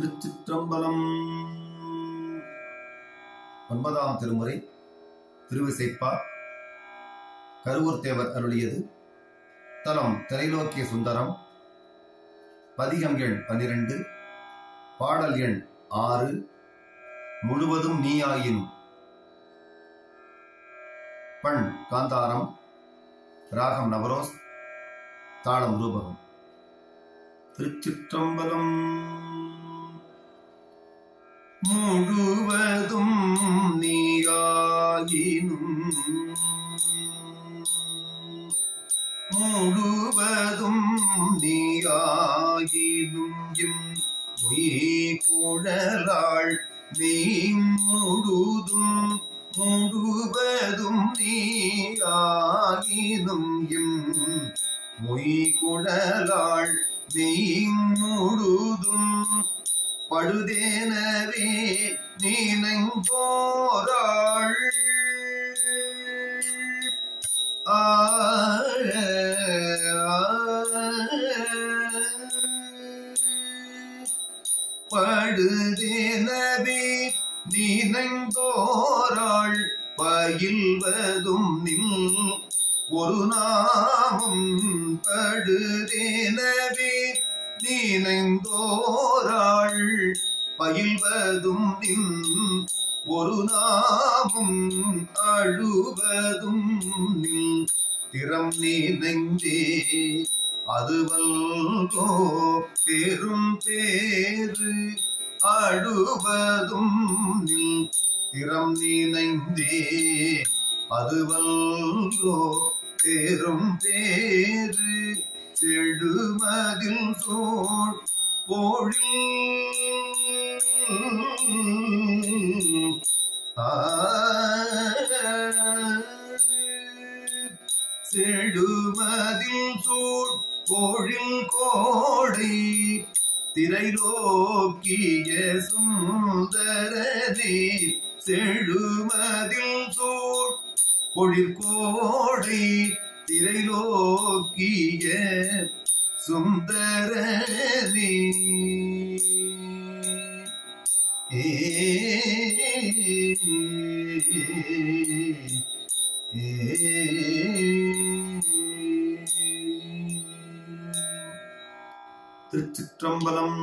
திருச்சிற்றம்பலம். ஒன்பதாம் திருமுறை திருவிசைப்பா கருவூர் தேவர் அருளியது. தலம் திரைலோக்கிய சுந்தரம். பதிகம் எண் பன்னிரண்டு பாடல் எண் ஆறு. முழுவதும் நீயாயினும் பண் காந்தாரம் ராகம் நவரோஸ் தாளம் ரூபகம். திருச்சிற்றம்பலம். முழுவதும் நீயாகினும். முழுவதும் நீயாகினும் குழலாள் மெய் முழுதும் முழுவதும் நீயாகினும் எம் மொய் குழலாள் மெய் முழுதும் படுதேனவே நீனங்கோராள் படுதேனவே நீனங்கோராள் பயில்வதும் நில் ஒரு நாமம் படுதேனவே நீனங்கோராள் பயில்வதும் நின் ஒரு நாமும் அழுவதும் நில். திறம் நீனெஞ்சே அதுவல்கோ பெரும் பேரு அடுவதும் நில். திறம் நீனெஞ்சே அதுவல்கோ பெரும் பேரு செடுமதில் சோழ் போழில் செடுமதில் சூழ் பொழில் கோடை திரைலோக்கிய சுந்தரனே செடுமதில் சூழ் பொழிற்கோடை திரைலோக்கிய சுந்தரனே. திருச்சிற்றம்பலம்.